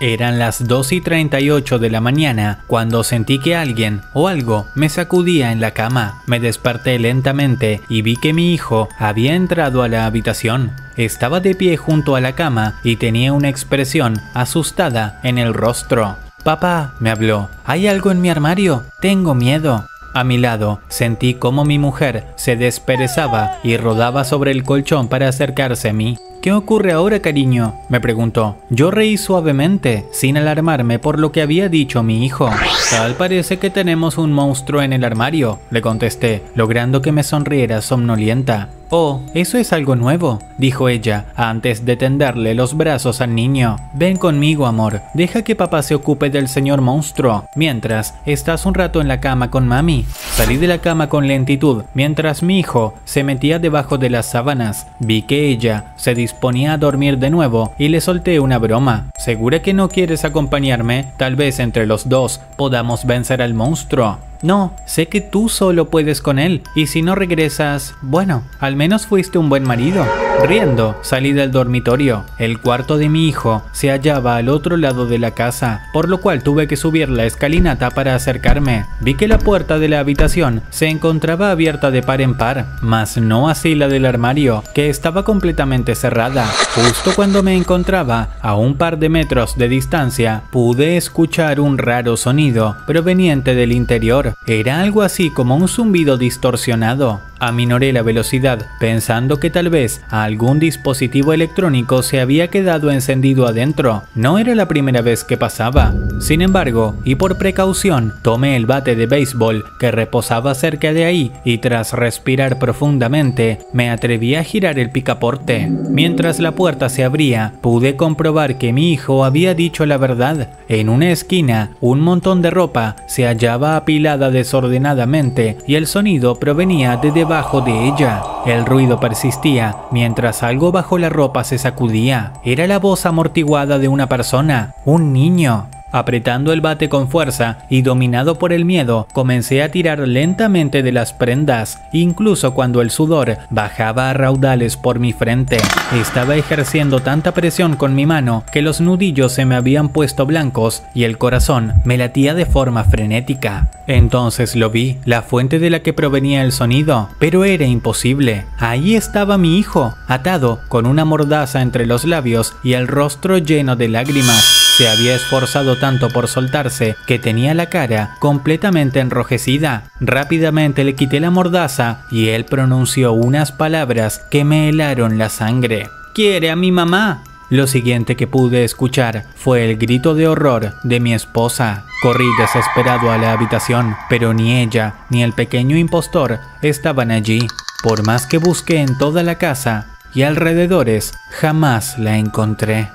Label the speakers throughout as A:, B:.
A: Eran las 2 y 38 de la mañana cuando sentí que alguien o algo me sacudía en la cama. Me desperté lentamente y vi que mi hijo había entrado a la habitación. Estaba de pie junto a la cama y tenía una expresión asustada en el rostro. Papá, me habló, ¿hay algo en mi armario? Tengo miedo. A mi lado sentí como mi mujer se desperezaba y rodaba sobre el colchón para acercarse a mí. ¿Qué ocurre ahora, cariño? me preguntó. Yo reí suavemente, sin alarmarme por lo que había dicho mi hijo. Tal parece que tenemos un monstruo en el armario, le contesté, logrando que me sonriera somnolienta. Oh, eso es algo nuevo, dijo ella, antes de tenderle los brazos al niño. Ven conmigo, amor, deja que papá se ocupe del señor monstruo, mientras estás un rato en la cama con mami. Salí de la cama con lentitud, mientras mi hijo se metía debajo de las sábanas. Vi que ella se disponía a dormir de nuevo y le solté una broma. ¿Segura que no quieres acompañarme? Tal vez entre los dos podamos vencer al monstruo. No, sé que tú solo puedes con él, y si no regresas, bueno, al menos fuiste un buen marido. Riendo, salí del dormitorio. El cuarto de mi hijo se hallaba al otro lado de la casa, por lo cual tuve que subir la escalinata para acercarme. Vi que la puerta de la habitación se encontraba abierta de par en par, mas no así la del armario, que estaba completamente cerrada. Justo cuando me encontraba a un par de metros de distancia, pude escuchar un raro sonido proveniente del interior. Era algo así como un zumbido distorsionado. Aminoré la velocidad, pensando que tal vez algún dispositivo electrónico se había quedado encendido adentro. No era la primera vez que pasaba. Sin embargo, y por precaución, tomé el bate de béisbol que reposaba cerca de ahí y tras respirar profundamente, me atreví a girar el picaporte. Mientras la puerta se abría, pude comprobar que mi hijo había dicho la verdad. En una esquina, un montón de ropa se hallaba apilada desordenadamente y el sonido provenía de debajo de ella. El ruido persistía mientras algo bajo la ropa se sacudía. Era la voz amortiguada de una persona, un niño. Apretando el bate con fuerza y dominado por el miedo, comencé a tirar lentamente de las prendas, incluso cuando el sudor bajaba a raudales por mi frente. Estaba ejerciendo tanta presión con mi mano que los nudillos se me habían puesto blancos y el corazón me latía de forma frenética. Entonces lo vi, la fuente de la que provenía el sonido, pero era imposible. Ahí estaba mi hijo, atado, con una mordaza entre los labios y el rostro lleno de lágrimas. Se había esforzado tanto por soltarse que tenía la cara completamente enrojecida. Rápidamente le quité la mordaza y él pronunció unas palabras que me helaron la sangre. ¡Quiere a mi mamá! Lo siguiente que pude escuchar fue el grito de horror de mi esposa. Corrí desesperado a la habitación, pero ni ella ni el pequeño impostor estaban allí. Por más que busqué en toda la casa y alrededores, jamás la encontré.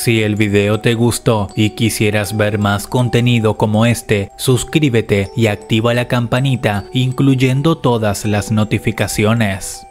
A: Si el video te gustó y quisieras ver más contenido como este, suscríbete y activa la campanita incluyendo todas las notificaciones.